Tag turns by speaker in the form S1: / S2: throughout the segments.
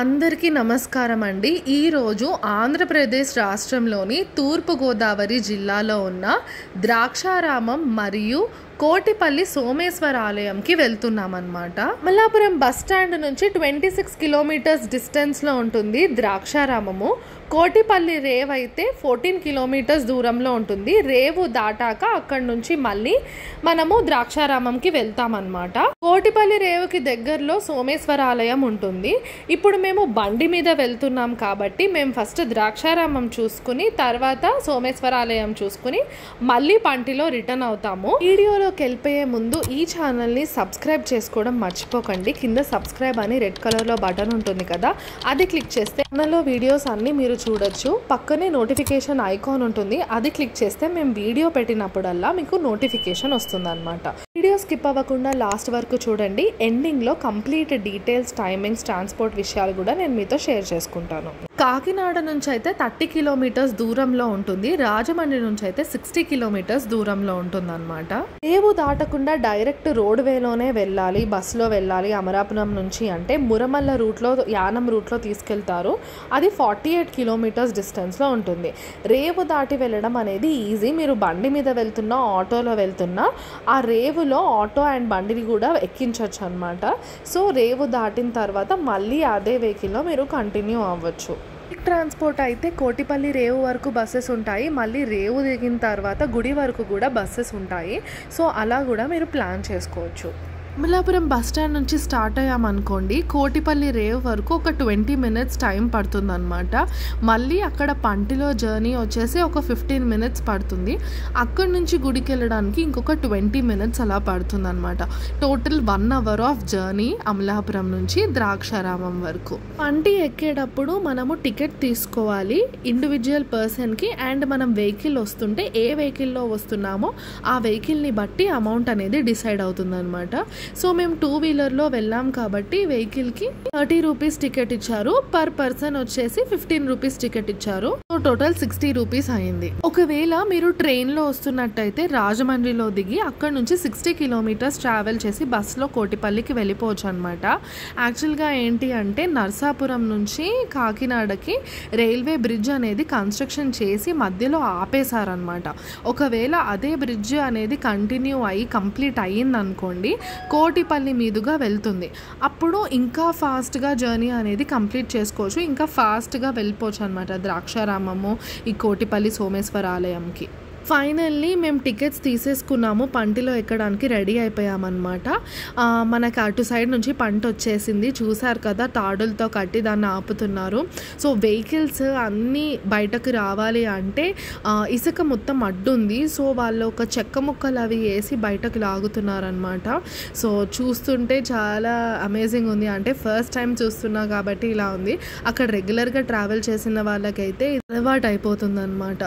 S1: అందరికీ నమస్కారం అండి ఈరోజు ఆంధ్రప్రదేశ్ రాష్ట్రంలోని తూర్పుగోదావరి జిల్లాలో ఉన్న ద్రాక్షారామం మరియు కోటిపల్లి సోమేశ్వర ఆలయంకి వెళ్తున్నామన్నమాట మల్లాపురం బస్ స్టాండ్ నుంచి ట్వంటీ సిక్స్ కిలోమీటర్స్ డిస్టెన్స్లో ఉంటుంది ద్రాక్షారామము కోటిపల్లి రేవ్ అయితే ఫోర్టీన్ కిలోమీటర్స్ దూరంలో ఉంటుంది రేవు దాటాక అక్కడి నుంచి మళ్ళీ మనము ద్రాక్షారామంకి వెళ్తామన్నమాట కోటిపల్లి రేవుకి దగ్గరలో సోమేశ్వర ఆలయం ఉంటుంది ఇప్పుడు మేము బండి మీద వెళ్తున్నాం కాబట్టి మేము ఫస్ట్ ద్రాక్షారామం చూసుకుని తర్వాత సోమేశ్వర ఆలయం చూసుకుని మళ్ళీ పంటిలో రిటర్న్ అవుతాము వీడియోలో వీడియోకి వెళ్ళిపోయే ముందు ఈ ఛానల్ని సబ్స్క్రైబ్ చేసుకోవడం మర్చిపోకండి కింద సబ్స్క్రైబ్ అని రెడ్ కలర్లో బటన్ ఉంటుంది కదా అది క్లిక్ చేస్తే ఛానల్లో వీడియోస్ అన్నీ మీరు చూడొచ్చు పక్కనే నోటిఫికేషన్ ఐకాన్ ఉంటుంది అది క్లిక్ చేస్తే మేము వీడియో పెట్టినప్పుడల్లా మీకు నోటిఫికేషన్ వస్తుందన్నమాట వీడియో స్కిప్ అవ్వకుండా లాస్ట్ వరకు చూడండి ఎండింగ్లో కంప్లీట్ డీటెయిల్స్ టైమింగ్స్ ట్రాన్స్పోర్ట్ విషయాలు కూడా నేను మీతో షేర్ చేసుకుంటాను కాకినాడ నుంచి అయితే థర్టీ కిలోమీటర్స్ దూరంలో ఉంటుంది రాజమండ్రి నుంచి అయితే సిక్స్టీ కిలోమీటర్స్ దూరంలో ఉంటుంది అనమాట ఏవు దాటకుండా డైరెక్ట్ రోడ్ వేలోనే వెళ్ళాలి బస్సులో వెళ్ళాలి అమరాపురం నుంచి అంటే మురమల్ల రూట్లో యానం రూట్లో తీసుకెళ్తారు అది ఫార్టీ ఎయిట్ కిలోమీటర్స్ డిస్టెన్స్లో ఉంటుంది రేవు దాటి వెళ్ళడం అనేది ఈజీ మీరు బండి మీద వెళ్తున్నా ఆటోలో వెళ్తున్నా ఆ రేవులో ఆటో అండ్ బండిని కూడా ఎక్కించవచ్చు అనమాట సో రేవు దాటిన తర్వాత మళ్ళీ అదే వెహికల్లో మీరు కంటిన్యూ అవ్వచ్చు పబ్లిక్ ట్రాన్స్పోర్ట్ అయితే కోటిపల్లి రేవు వరకు బస్సెస్ ఉంటాయి మళ్ళీ రేవు దిగిన తర్వాత గుడి వరకు కూడా బస్సెస్ ఉంటాయి సో అలా కూడా మీరు ప్లాన్ చేసుకోవచ్చు అమలాపురం బస్టాండ్ నుంచి స్టార్ట్ అయ్యామనుకోండి కోటిపల్లి రేవ్ వరకు ఒక ట్వంటీ మినిట్స్ టైం పడుతుంది అనమాట మళ్ళీ అక్కడ పంటిలో జర్నీ వచ్చేసి ఒక ఫిఫ్టీన్ మినిట్స్ పడుతుంది అక్కడి నుంచి గుడికి వెళ్ళడానికి ఇంకొక ట్వంటీ మినిట్స్ అలా అనమాట total one hour of journey Amalapuram నుంచి ద్రాక్షారామం వరకు పంటి ఎక్కేటప్పుడు మనము టికెట్ తీసుకోవాలి ఇండివిజువల్ పర్సన్కి అండ్ మనం వెహికల్ వస్తుంటే ఏ వెహికల్లో వస్తున్నామో ఆ వెహికల్ని బట్టి అమౌంట్ అనేది డిసైడ్ అవుతుందన్నమాట సో మేము టూ వీలర్లో వెళ్ళాం కాబట్టి వెహికల్కి థర్టీ రూపీస్ టికెట్ ఇచ్చారు పర్ పర్సన్ వచ్చేసి ఫిఫ్టీన్ రూపీస్ టికెట్ ఇచ్చారు సో టోటల్ సిక్స్టీ రూపీస్ అయింది ఒకవేళ మీరు ట్రైన్లో వస్తున్నట్టయితే రాజమండ్రిలో దిగి అక్కడ నుంచి సిక్స్టీ కిలోమీటర్స్ ట్రావెల్ చేసి బస్సులో కోటిపల్లికి వెళ్ళిపోవచ్చు అనమాట యాక్చువల్గా ఏంటి అంటే నర్సాపురం నుంచి కాకినాడకి రైల్వే బ్రిడ్జ్ అనేది కన్స్ట్రక్షన్ చేసి మధ్యలో ఆపేశారనమాట ఒకవేళ అదే బ్రిడ్జ్ అనేది కంటిన్యూ అయ్యి కంప్లీట్ అయ్యిందనుకోండి కోటిపల్లి మీదుగా వెళ్తుంది అప్పుడు ఇంకా ఫాస్ట్గా జర్నీ అనేది కంప్లీట్ చేసుకోవచ్చు ఇంకా ఫాస్ట్గా వెళ్ళిపోవచ్చు అనమాట ద్రాక్షారామము ఈ కోటిపల్లి సోమేశ్వర ఆలయంకి ఫైనల్లీ మేము టికెట్స్ తీసేసుకున్నాము పంటిలో ఎక్కడానికి రెడీ అయిపోయామన్నమాట మనకు అటు సైడ్ నుంచి పంట వచ్చేసింది చూశారు కదా తాడులతో కట్టి దాన్ని ఆపుతున్నారు సో వెహికల్స్ అన్నీ బయటకు రావాలి అంటే ఇసుక మొత్తం అడ్డుంది సో వాళ్ళు ఒక చెక్క ముక్కలు అవి వేసి బయటకు లాగుతున్నారనమాట సో చూస్తుంటే చాలా అమేజింగ్ ఉంది అంటే ఫస్ట్ టైం చూస్తున్నా కాబట్టి ఇలా ఉంది అక్కడ రెగ్యులర్గా ట్రావెల్ చేసిన వాళ్ళకైతే అలవాటు అయిపోతుంది అనమాట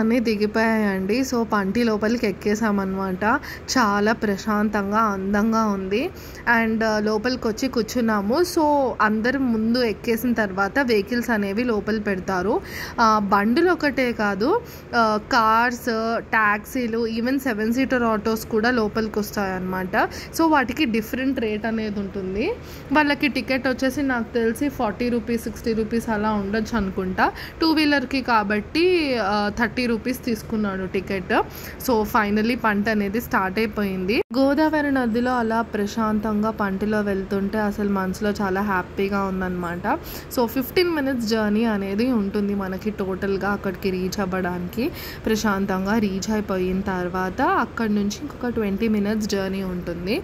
S1: అన్నీ దిగిపోయాయండి సో పంటి లోపలికి ఎక్కేసామన్నమాట చాలా ప్రశాంతంగా అందంగా ఉంది అండ్ లోపలికి వచ్చి కూర్చున్నాము సో అందరు ముందు ఎక్కేసిన తర్వాత వెహికల్స్ అనేవి లోపల పెడతారు బండులు ఒకటే కాదు కార్స్ ట్యాక్సీలు ఈవెన్ సెవెన్ సీటర్ ఆటోస్ కూడా లోపలికి వస్తాయన్నమాట సో వాటికి డిఫరెంట్ రేట్ అనేది ఉంటుంది వాళ్ళకి టికెట్ వచ్చేసి నాకు తెలిసి ఫార్టీ రూపీస్ సిక్స్టీ రూపీస్ అలా ఉండొచ్చు అనుకుంటా టూ వీలర్కి కాబట్టి థర్టీ రూపీస్ తీసుకున్నాడు టికెట్ సో ఫైనలీ పంట అనేది స్టార్ట్ అయిపోయింది గోదావరి నదిలో అలా ప్రశాంతంగా పంటలో వెళ్తుంటే అసలు మనసులో చాలా హ్యాపీగా ఉందన్నమాట సో ఫిఫ్టీన్ మినిట్స్ జర్నీ అనేది ఉంటుంది మనకి టోటల్గా అక్కడికి రీచ్ అవ్వడానికి ప్రశాంతంగా రీచ్ అయిపోయిన తర్వాత అక్కడ నుంచి ఇంకొక ట్వంటీ మినిట్స్ జర్నీ ఉంటుంది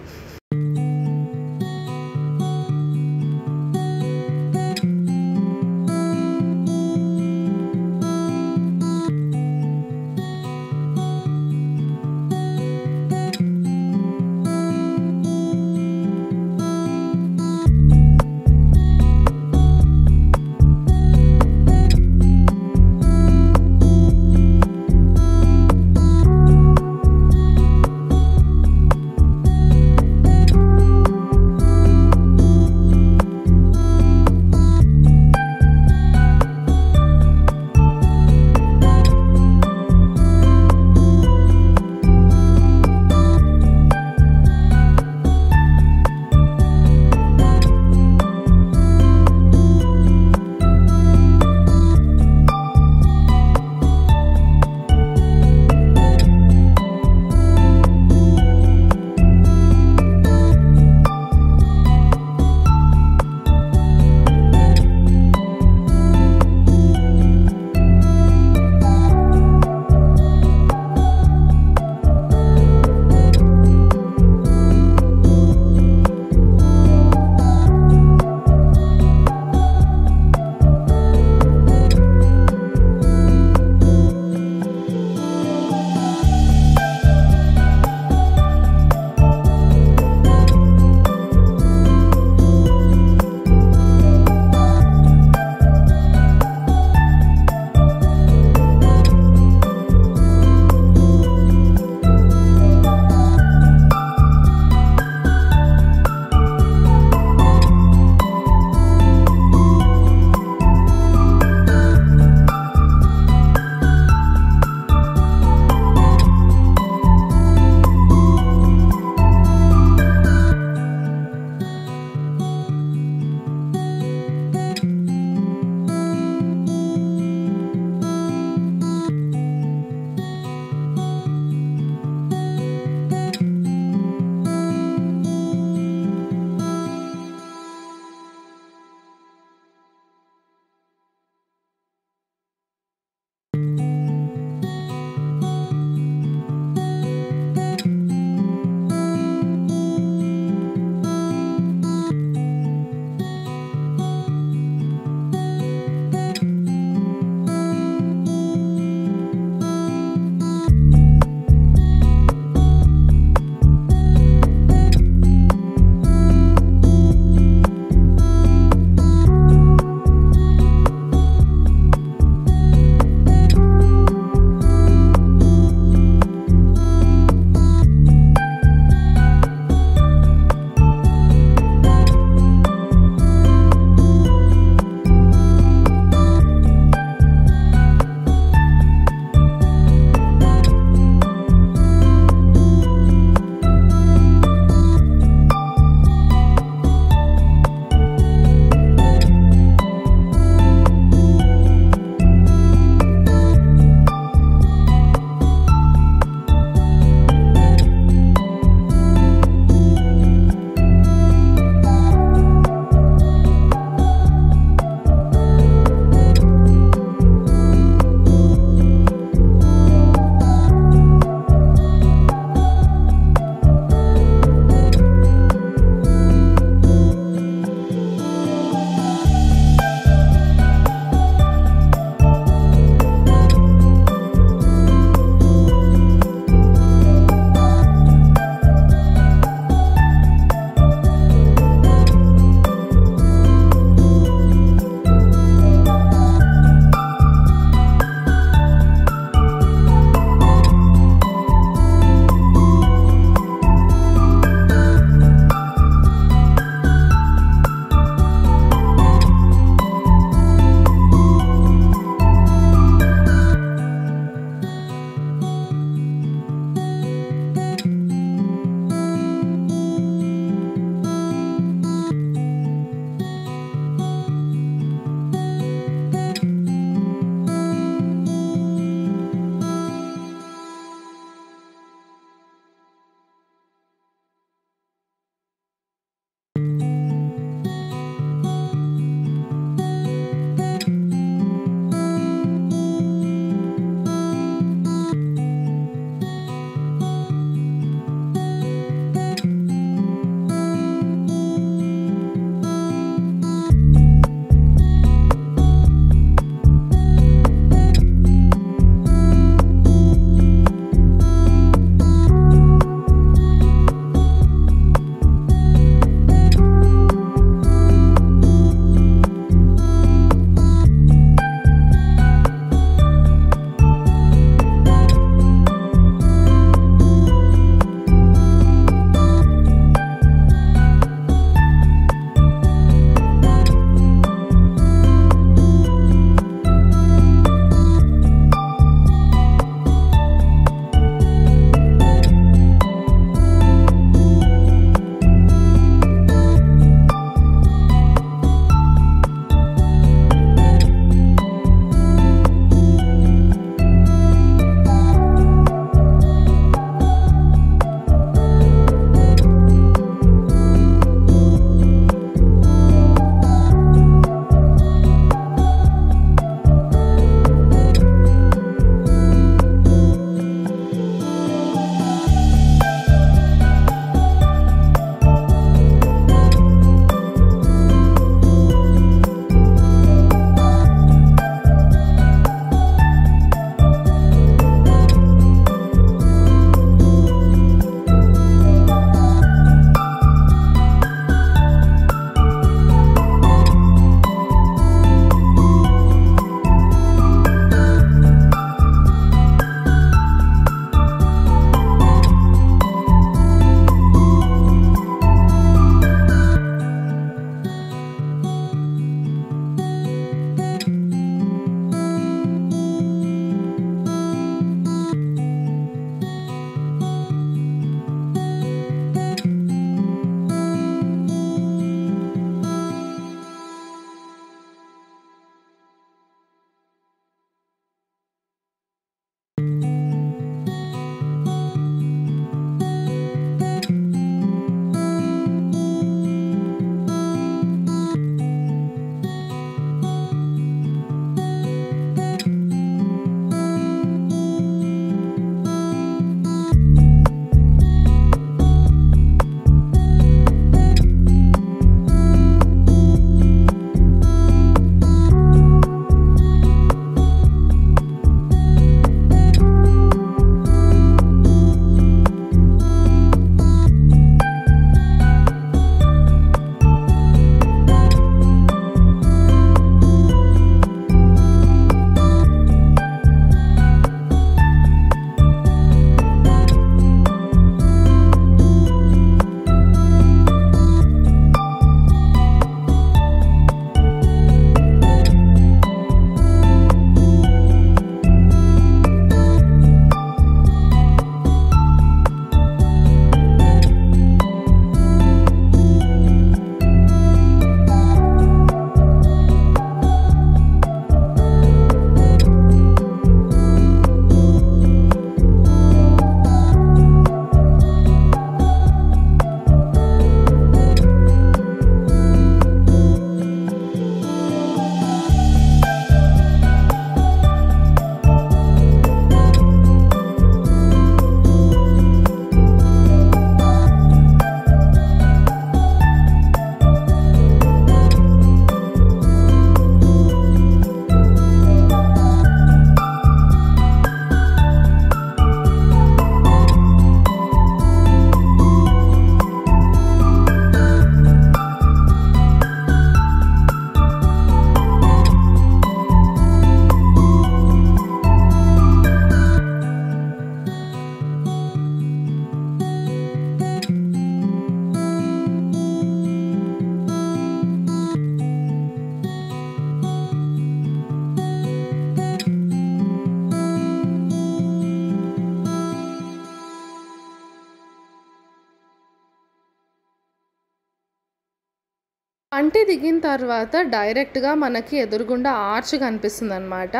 S1: దిగిన తర్వాత డైరెక్ట్గా మనకి ఎదురుగుండా ఆర్చ్ కనిపిస్తుంది అనమాట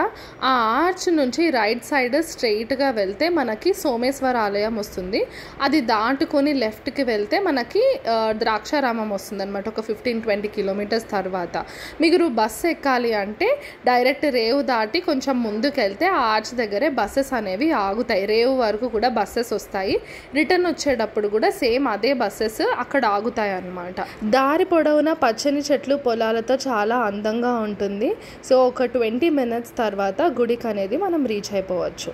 S1: ఆ ఆర్చ్ నుంచి రైట్ సైడ్ స్ట్రెయిట్గా వెళ్తే మనకి సోమేశ్వర ఆలయం వస్తుంది అది దాటుకొని లెఫ్ట్కి వెళ్తే మనకి ద్రాక్షారామం వస్తుంది అనమాట ఒక ఫిఫ్టీన్ ట్వంటీ కిలోమీటర్స్ తర్వాత మీరు బస్సు ఎక్కాలి అంటే డైరెక్ట్ రేవు దాటి కొంచెం ముందుకు వెళ్తే ఆ ఆర్చ్ దగ్గరే బస్సెస్ అనేవి ఆగుతాయి రేవు వరకు కూడా బస్సెస్ వస్తాయి రిటర్న్ వచ్చేటప్పుడు కూడా సేమ్ అదే బస్సెస్ అక్కడ ఆగుతాయి అనమాట దారి పొడవున పచ్చని చెట్టు చెట్లు పొలాలతో చాలా అందంగా ఉంటుంది సో ఒక ట్వంటీ మినిట్స్ తర్వాత గుడికి అనేది మనం రీచ్ అయిపోవచ్చు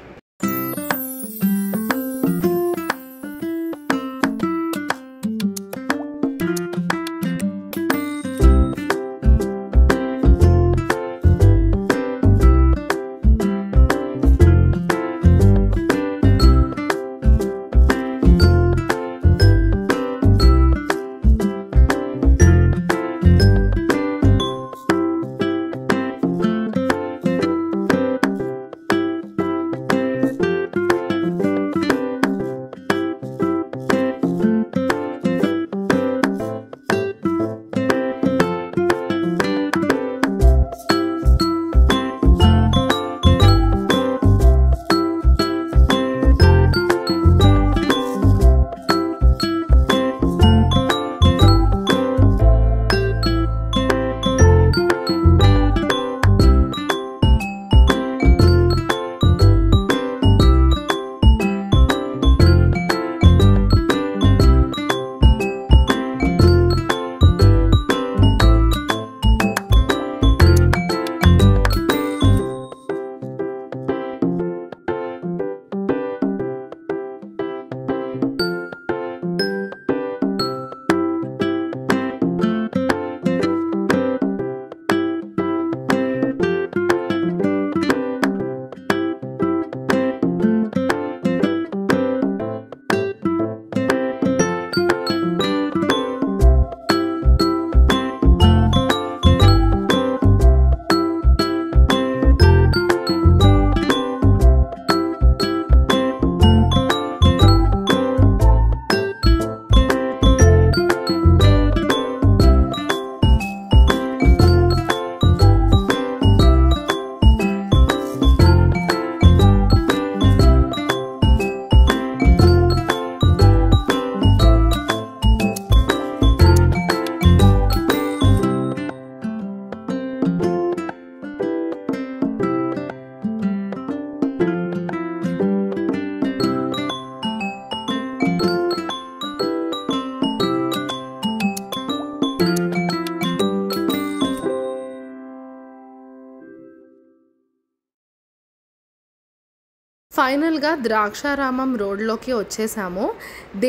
S1: ఫైనల్గా ద్రాక్షారామం రోడ్లోకి వచ్చేసాము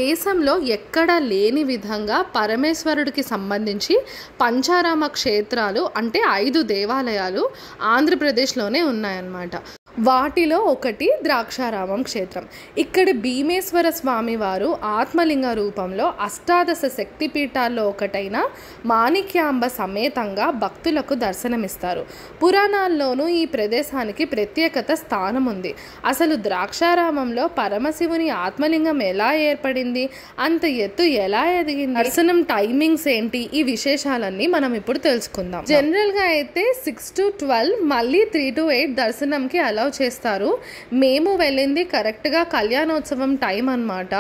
S1: దేశంలో ఎక్కడ లేని విధంగా పరమేశ్వరుడికి సంబంధించి పంచారామ క్షేత్రాలు అంటే ఐదు దేవాలయాలు ఆంధ్రప్రదేశ్లోనే ఉన్నాయన్నమాట వాటిలో ఒకటి ద్రాక్షారామం క్షేత్రం ఇక్కడ భీమేశ్వర స్వామి వారు ఆత్మలింగ రూపంలో అష్టాదశ శక్తిపీఠాల్లో ఒకటైన మాణిక్యాంబ సమేతంగా భక్తులకు దర్శనమిస్తారు పురాణాల్లోనూ ఈ ప్రదేశానికి ప్రత్యేకత స్థానం ఉంది అసలు ద్రాక్షారామంలో పరమశివుని ఆత్మలింగం ఎలా ఏర్పడింది అంత ఎత్తు ఎలా ఎదిగింది దర్శనం టైమింగ్స్ ఏంటి ఈ విశేషాలన్నీ మనం ఇప్పుడు తెలుసుకుందాం జనరల్గా అయితే సిక్స్ టు ట్వెల్వ్ మళ్ళీ త్రీ టు ఎయిట్ దర్శనంకి అలా అలౌ చేస్తారు మేము వెళ్ళింది కరెక్ట్గా కళ్యాణోత్సవం టైం అనమాట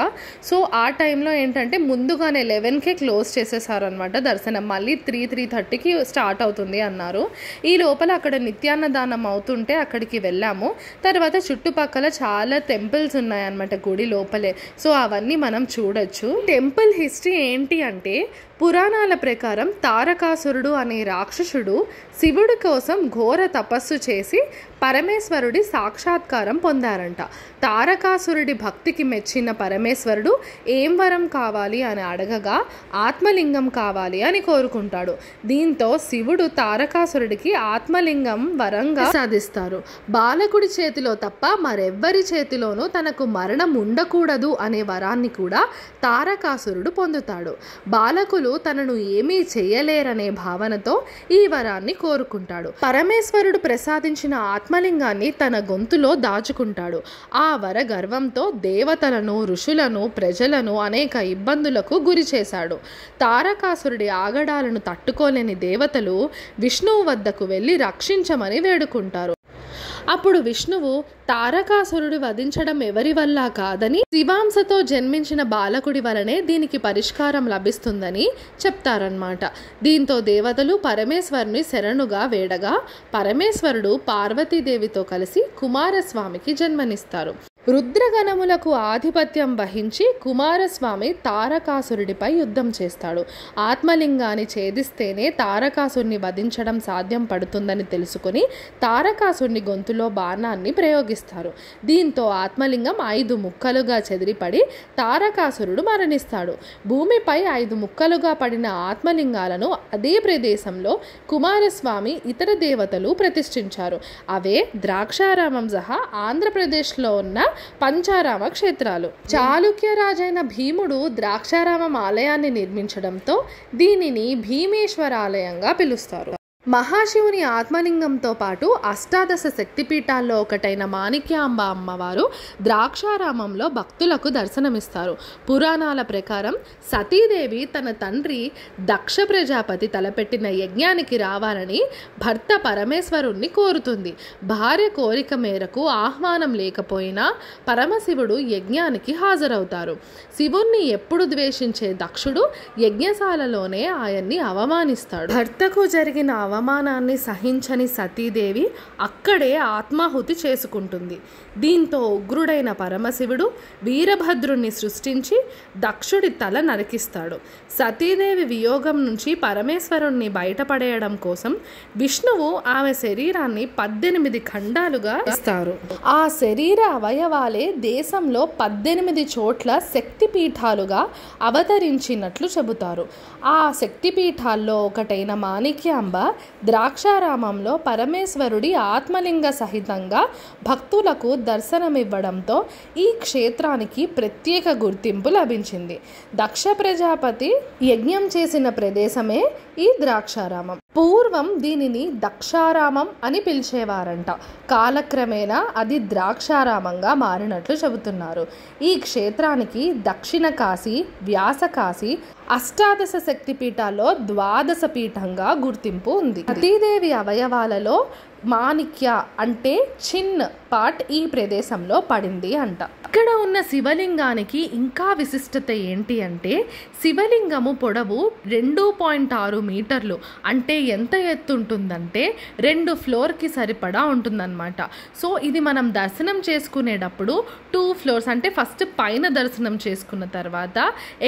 S1: సో ఆ టైంలో ఏంటంటే ముందుగానే లెవెన్కే క్లోజ్ చేసేసారు అనమాట దర్శనం మళ్ళీ త్రీ త్రీ థర్టీకి స్టార్ట్ అవుతుంది అన్నారు ఈ లోపల అక్కడ నిత్యాన్నదానం అవుతుంటే అక్కడికి వెళ్ళాము తర్వాత చుట్టుపక్కల చాలా టెంపుల్స్ ఉన్నాయన్నమాట గుడి లోపలే సో అవన్నీ మనం చూడొచ్చు టెంపుల్ హిస్టరీ ఏంటి అంటే పురాణాల ప్రకారం తారకాసురుడు అనే రాక్షసుడు శివుడి కోసం ఘోర తపస్సు చేసి పరమేశ్వరుడి సాక్షాత్కారం పొందారంట తారకాసురుడి భక్తికి మెచ్చిన పరమేశ్వరుడు ఏం వరం కావాలి అని అడగగా ఆత్మలింగం కావాలి అని కోరుకుంటాడు దీంతో శివుడు తారకాసురుడికి ఆత్మలింగం వరంగా సాధిస్తారు బాలకుడి చేతిలో తప్ప మరెవ్వరి చేతిలోనూ తనకు మరణం ఉండకూడదు అనే వరాన్ని కూడా తారకాసురుడు పొందుతాడు బాలకులు భక్తులు తనను ఏమీ చేయలేరనే భావనతో ఈ వరాన్ని కోరుకుంటాడు పరమేశ్వరుడు ప్రసాదించిన ఆత్మలింగాన్ని తన గొంతులో దాచుకుంటాడు ఆ వర గర్వంతో దేవతలను ఋషులను ప్రజలను అనేక ఇబ్బందులకు గురి చేశాడు తారకాసురుడి ఆగడాలను తట్టుకోలేని దేవతలు విష్ణువు వద్దకు వెళ్ళి రక్షించమని వేడుకుంటారు అప్పుడు విష్ణువు తారకాసురుడు వధించడం ఎవరి వల్ల కాదని శివాంసతో జన్మించిన బాలకుడి వలనే దీనికి పరిష్కారం లభిస్తుందని చెప్తారనమాట దీంతో దేవతలు పరమేశ్వరుని శరణుగా వేడగా పరమేశ్వరుడు పార్వతీదేవితో కలిసి కుమారస్వామికి జన్మనిస్తారు రుద్రగణములకు ఆధిపత్యం వహించి కుమారస్వామి తారకాసురుడిపై యుద్ధం చేస్తాడు ఆత్మలింగాన్ని ఛేదిస్తేనే తారకాసుని వధించడం సాధ్యం పడుతుందని తెలుసుకుని తారకాసుని గొంతులో బాణాన్ని ప్రయోగిస్తారు దీంతో ఆత్మలింగం ఐదు ముక్కలుగా చెదిరిపడి తారకాసురుడు మరణిస్తాడు భూమిపై ఐదు ముక్కలుగా పడిన ఆత్మలింగాలను అదే ప్రదేశంలో కుమారస్వామి ఇతర దేవతలు ప్రతిష్ఠించారు అవే ద్రాక్షారామం సహా ఆంధ్రప్రదేశ్లో ఉన్న పంచారామ క్షేత్రాలు చాళుక్య రాజైన భీముడు ద్రాక్షారామం ఆలయాన్ని నిర్మించడంతో దీనిని భీమేశ్వర ఆలయంగా పిలుస్తారు మహాశివుని ఆత్మలింగంతో పాటు అష్టాదశ శక్తిపీఠాల్లో ఒకటైన మాణిక్యాంబ అమ్మవారు ద్రాక్షారామంలో భక్తులకు దర్శనమిస్తారు పురాణాల ప్రకారం సతీదేవి తన తండ్రి దక్ష ప్రజాపతి తలపెట్టిన యజ్ఞానికి రావాలని భర్త పరమేశ్వరుణ్ణి కోరుతుంది భార్య కోరిక మేరకు ఆహ్వానం లేకపోయినా పరమశివుడు యజ్ఞానికి హాజరవుతారు శివుణ్ణి ఎప్పుడు ద్వేషించే దక్షుడు యజ్ఞశాలలోనే ఆయన్ని అవమానిస్తాడు భర్తకు జరిగిన అవమానాన్ని సహించని సతీదేవి అక్కడే ఆత్మాహుతి చేసుకుంటుంది దీంతో ఉగ్రుడైన పరమశివుడు వీరభద్రుణ్ణి సృష్టించి దక్షుడి తల నరికిస్తాడు సతీదేవి వియోగం నుంచి పరమేశ్వరుణ్ణి బయటపడేయడం కోసం విష్ణువు ఆమె శరీరాన్ని పద్దెనిమిది ఖండాలుగా ఇస్తారు ఆ శరీర అవయవాలే దేశంలో పద్దెనిమిది చోట్ల శక్తిపీఠాలుగా అవతరించినట్లు చెబుతారు ఆ శక్తిపీఠాల్లో ఒకటైన మాణిక్యాంబ ద్రాక్షారామంలో పరమేశ్వరుడి ఆత్మలింగ సహితంగా భక్తులకు దర్శనమివ్వడంతో ఈ క్షేత్రానికి ప్రత్యేక గుర్తింపు లభించింది దక్ష ప్రజాపతి యజ్ఞం చేసిన ప్రదేశమే ఈ ద్రాక్షారామం పూర్వం దీనిని దక్షారామం అని పిలిచేవారంట కాలక్రమేణా అది ద్రాక్షారామంగా మారినట్లు చెబుతున్నారు ఈ క్షేత్రానికి దక్షిణ కాశీ వ్యాస కాశీ అష్టాదశ శక్తిపీఠాల్లో ద్వాదశ పీఠంగా గుర్తింపు ఉంది సతీదేవి అవయవాలలో మాణిక్య అంటే చిన్ పార్ట్ ఈ ప్రదేశంలో పడింది అంట ఇక్కడ ఉన్న శివలింగానికి ఇంకా విశిష్టత ఏంటి అంటే శివలింగము పొడవు రెండు పాయింట్ ఆరు మీటర్లు అంటే ఎంత ఎత్తు ఉంటుందంటే రెండు ఫ్లోర్కి సరిపడా ఉంటుందన్నమాట సో ఇది మనం దర్శనం చేసుకునేటప్పుడు టూ ఫ్లోర్స్ అంటే ఫస్ట్ పైన దర్శనం చేసుకున్న తర్వాత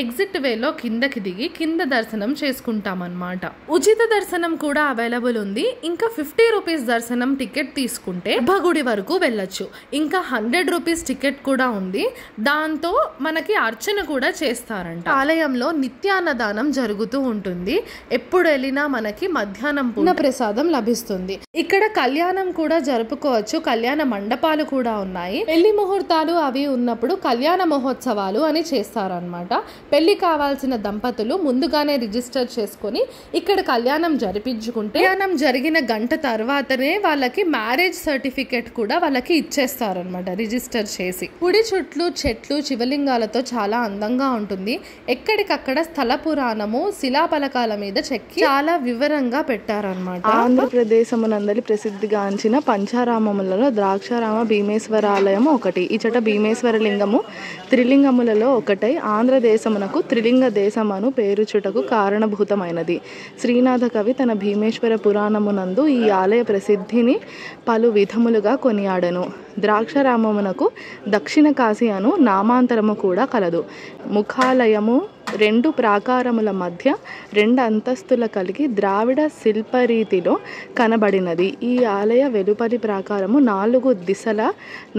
S1: ఎగ్జిట్ వేలో కిందకి దిగి కింద దర్శనం చేసుకుంటామన్నమాట ఉచిత దర్శనం కూడా అవైలబుల్ ఉంది ఇంకా ఫిఫ్టీ రూపీస్ దర్శనం దర్శనం టికెట్ తీసుకుంటే భగుడి వరకు వెళ్ళొచ్చు ఇంకా హండ్రెడ్ రూపీస్ టికెట్ కూడా ఉంది దాంతో మనకి అర్చన కూడా చేస్తారంట ఆలయంలో నిత్యాన్నదానం జరుగుతూ ఉంటుంది ఎప్పుడు వెళ్ళినా మనకి మధ్యాహ్నం పూర్ణ ప్రసాదం లభిస్తుంది ఇక్కడ కళ్యాణం కూడా జరుపుకోవచ్చు కళ్యాణ మండపాలు కూడా ఉన్నాయి పెళ్లి ముహూర్తాలు అవి ఉన్నప్పుడు కళ్యాణ మహోత్సవాలు అని చేస్తారనమాట పెళ్లి కావాల్సిన దంపతులు ముందుగానే రిజిస్టర్ చేసుకొని ఇక్కడ కళ్యాణం జరిపించుకుంటే కళ్యాణం జరిగిన గంట తర్వాతనే వాళ్ళకి మ్యారేజ్ సర్టిఫికేట్ కూడా వాళ్ళకి ఇచ్చేస్తారనమాట రిజిస్టర్ చేసి కుడి చుట్లు చెట్లు శివలింగాలతో చాలా అందంగా ఉంటుంది ఎక్కడికక్కడ స్థల పురాణము శిలాపలకాల మీద చెక్కి చాలా వివరంగా పెట్టారనమాట ఆంధ్రప్రదేశమునందరి ప్రసిద్ధిగాంచిన పంచారామములలో ద్రాక్షారామ భీమేశ్వర ఆలయం ఒకటి ఇచట భీమేశ్వర లింగము త్రిలింగములలో ఒకటై ఆంధ్రదేశమునకు త్రిలింగ దేశమను పేరుచుటకు కారణభూతమైనది శ్రీనాథ కవి తన భీమేశ్వర పురాణమునందు ఈ ఆలయ ప్రసిద్ధి సిద్ధిని పలు విధములుగా కొనియాడను ద్రాక్షారామమునకు దక్షిణ కాశీ అను నామాంతరము కూడా కలదు ముఖాలయము రెండు ప్రాకారముల మధ్య రెండు అంతస్తుల కలిగి ద్రావిడ శిల్పరీతిలో కనబడినది ఈ ఆలయ వెలుపలి ప్రాకారము నాలుగు దిశల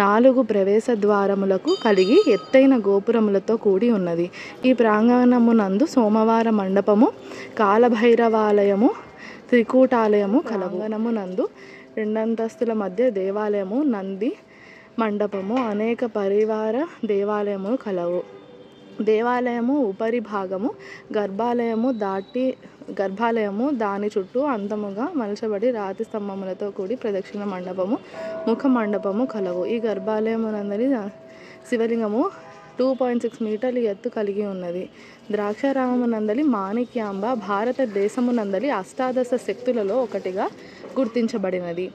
S1: నాలుగు ప్రవేశ ద్వారములకు కలిగి ఎత్తైన గోపురములతో కూడి ఉన్నది ఈ ప్రాంగణమునందు సోమవార మండపము కాలభైరవాలయము త్రికూటాలయము కలంగణమునందు రెండంతస్తుల మధ్య దేవాలయము నంది మండపము అనేక పరివార దేవాలయము కలవు దేవాలయము ఉపరి భాగము గర్భాలయము దాటి గర్భాలయము దాని చుట్టూ అంతముగా మలచబడి రాతి స్తంభములతో కూడి ప్రదక్షిణ మండపము ముఖ మండపము కలవు ఈ గర్భాలయమునందరి శివలింగము టూ పాయింట్ సిక్స్ మీటర్ల ఎత్తు కలిగి ఉన్నది ద్రాక్షారామమునందలి మాణిక్యాంబ భారతదేశమునందలి అష్టాదశ శక్తులలో ఒకటిగా గుర్తించబడినది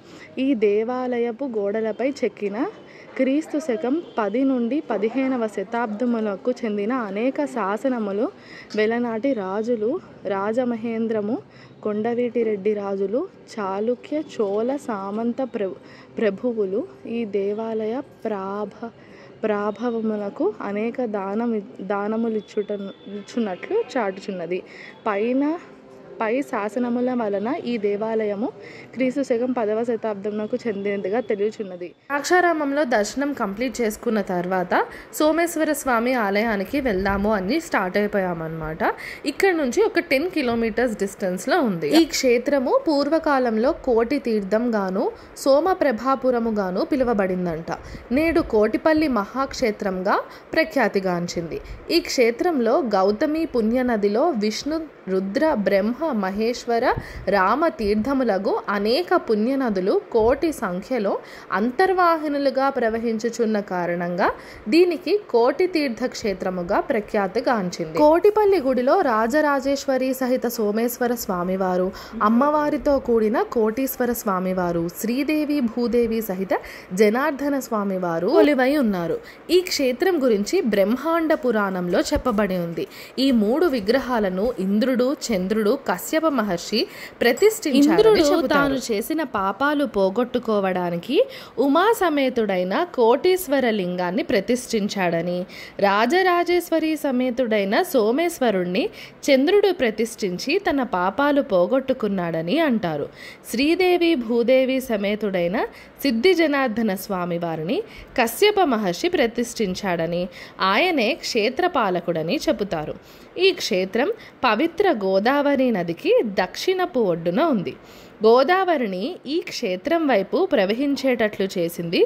S1: ఈ దేవాలయపు గోడలపై చెక్కిన క్రీస్తు శకం పది నుండి పదిహేనవ శతాబ్దములకు చెందిన అనేక శాసనములు వెలనాటి రాజులు రాజమహేంద్రము కొండవీటిరెడ్డి రాజులు చాళుక్య చోళ సామంత ప్రభు ప్రభువులు ఈ దేవాలయ ప్రాభ ప్రాభవములకు అనేక దానము దానములు ఇచ్చుట ఇచ్చున్నట్లు చాటుచున్నది పైన పై శాసనముల వలన ఈ దేవాలయము క్రీస్తు శకం పదవ శతాబ్దంకు చెందినదిగా తెలియచున్నది ద్రాక్షారామంలో దర్శనం కంప్లీట్ చేసుకున్న తర్వాత సోమేశ్వర స్వామి ఆలయానికి వెళ్దాము అని స్టార్ట్ అయిపోయామన్నమాట ఇక్కడ నుంచి ఒక టెన్ కిలోమీటర్స్ డిస్టెన్స్లో ఉంది ఈ క్షేత్రము పూర్వకాలంలో కోటి తీర్థం గాను సోమప్రభాపురము గాను పిలువబడిందంట నేడు కోటిపల్లి మహాక్షేత్రంగా ప్రఖ్యాతిగాంచింది ఈ క్షేత్రంలో గౌతమి పుణ్యనదిలో విష్ణు రుద్ర బ్రహ్మ మహేశ్వర రామ తీర్థములగు అనేక పుణ్యనదులు కోటి సంఖ్యలో అంతర్వాహినులుగా ప్రవహించుచున్న కారణంగా దీనికి కోటి తీర్థక్షేత్రముగా ప్రఖ్యాతిగాంచింది కోటిపల్లి గుడిలో రాజరాజేశ్వరి సహిత సోమేశ్వర స్వామివారు అమ్మవారితో కూడిన కోటీశ్వర స్వామివారు శ్రీదేవి భూదేవి సహిత జనార్దన స్వామివారు ఒలివై ఉన్నారు ఈ క్షేత్రం గురించి బ్రహ్మాండ పురాణంలో చెప్పబడి ఉంది ఈ మూడు విగ్రహాలను ఇంద్రుడు ఇంద్రుడు చంద్రుడు కశ్యప మహర్షి ప్రతిష్ఠించారు ఇంద్రుడు తాను చేసిన పాపాలు పోగొట్టుకోవడానికి ఉమా సమేతుడైన కోటీశ్వర లింగాన్ని ప్రతిష్ఠించాడని రాజరాజేశ్వరి సమేతుడైన సోమేశ్వరుణ్ణి చంద్రుడు ప్రతిష్ఠించి తన పాపాలు పోగొట్టుకున్నాడని అంటారు శ్రీదేవి భూదేవి సమేతుడైన సిద్ధి జనార్దన స్వామి వారిని కశ్యప మహర్షి ప్రతిష్ఠించాడని ఆయనే క్షేత్రపాలకుడని చెబుతారు ఈ క్షేత్రం పవిత్ర పవిత్ర గోదావరి నదికి దక్షిణపు ఒడ్డున ఉంది గోదావరిని ఈ క్షేత్రం వైపు ప్రవహించేటట్లు చేసింది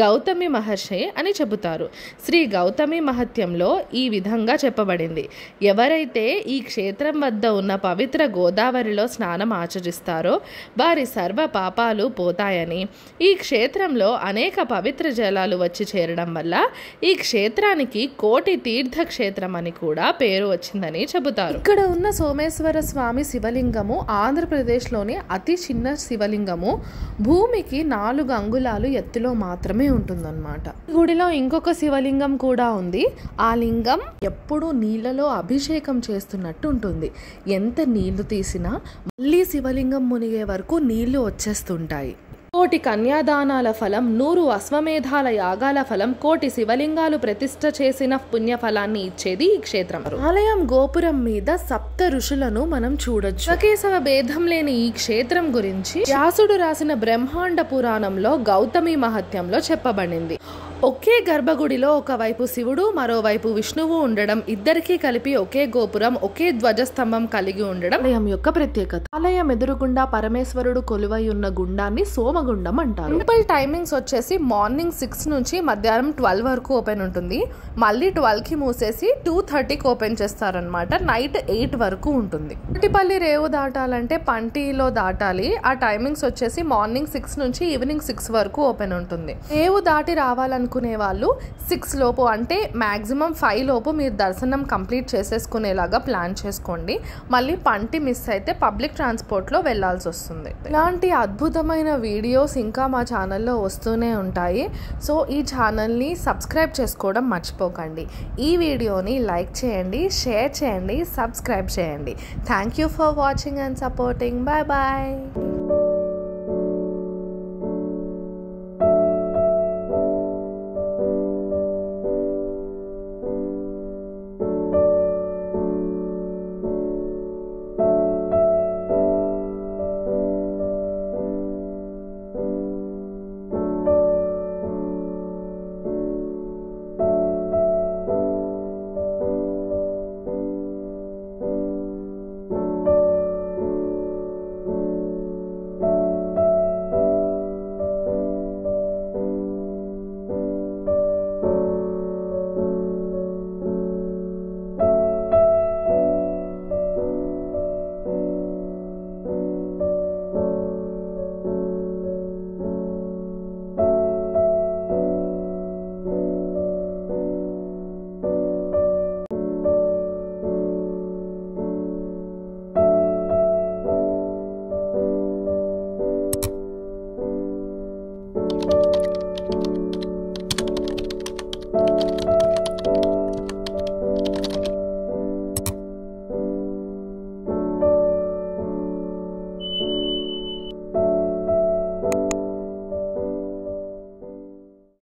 S1: గౌతమి మహర్షి అని చెబుతారు శ్రీ గౌతమి మహత్యంలో ఈ విధంగా చెప్పబడింది ఎవరైతే ఈ క్షేత్రం వద్ద ఉన్న పవిత్ర గోదావరిలో స్నానం ఆచరిస్తారో వారి సర్వ పాపాలు పోతాయని ఈ క్షేత్రంలో అనేక పవిత్ర జలాలు వచ్చి చేరడం వల్ల ఈ క్షేత్రానికి కోటి తీర్థ క్షేత్రం అని కూడా పేరు వచ్చిందని చెబుతారు ఇక్కడ ఉన్న సోమేశ్వర స్వామి శివలింగము ఆంధ్రప్రదేశ్లోని అతి చిన్న శివలింగము భూమికి నాలుగు అంగుళాలు ఎత్తులో మాత్రమే ఉంటుందన్నమాట గుడిలో ఇంకొక శివలింగం కూడా ఉంది ఆ లింగం ఎప్పుడూ నీళ్ళలో అభిషేకం చేస్తున్నట్టు ఉంటుంది ఎంత నీళ్లు తీసినా మళ్ళీ శివలింగం మునిగే వరకు నీళ్లు వచ్చేస్తుంటాయి కోటి కన్యాదానాల ఫలం నూరు అశ్వమేధాల యాగాల ఫలం కోటి శివలింగాలు ప్రతిష్ట చేసిన పుణ్యఫలాన్ని ఇచ్చేది ఈ క్షేత్రం ఆలయం గోపురం మీద సప్త ఋషులను మనం చూడొచ్చు కేశవ భేదం లేని ఈ క్షేత్రం గురించి వ్యాసుడు రాసిన బ్రహ్మాండ పురాణంలో గౌతమి మహత్యంలో చెప్పబడింది ఒకే గర్భగుడిలో ఒకవైపు శివుడు మరోవైపు విష్ణువు ఉండడం ఇద్దరికీ కలిపి ఒకే గోపురం ఒకే ధ్వజస్తంభం కలిగి ఉండడం ఆలయం యొక్క ప్రత్యేకత ఆలయం ఎదురుగుండా పరమేశ్వరుడు కొలువై ఉన్న గుండాన్ని సోమగుండం అంటారు టెంపుల్ టైమింగ్స్ వచ్చేసి మార్నింగ్ సిక్స్ నుంచి మధ్యాహ్నం ట్వెల్వ్ వరకు ఓపెన్ ఉంటుంది మళ్ళీ ట్వెల్వ్ కి మూసేసి టూ థర్టీకి ఓపెన్ చేస్తారనమాట నైట్ ఎయిట్ వరకు ఉంటుంది పుట్టిపల్లి రేవు దాటాలంటే పంటిలో దాటాలి ఆ టైమింగ్స్ వచ్చేసి మార్నింగ్ సిక్స్ నుంచి ఈవినింగ్ సిక్స్ వరకు ఓపెన్ ఉంటుంది రేవు దాటి రావాలను అనుకునే వాళ్ళు సిక్స్ లోపు అంటే మ్యాక్సిమం ఫైవ్ లోపు మీరు దర్శనం కంప్లీట్ చేసేసుకునేలాగా ప్లాన్ చేసుకోండి మళ్ళీ పంటి మిస్ అయితే పబ్లిక్ ట్రాన్స్పోర్ట్లో వెళ్ళాల్సి వస్తుంది ఇలాంటి అద్భుతమైన వీడియోస్ ఇంకా మా ఛానల్లో వస్తూనే ఉంటాయి సో ఈ ఛానల్ని సబ్స్క్రైబ్ చేసుకోవడం మర్చిపోకండి ఈ వీడియోని లైక్ చేయండి షేర్ చేయండి సబ్స్క్రైబ్ చేయండి thank you for watching and supporting bye bye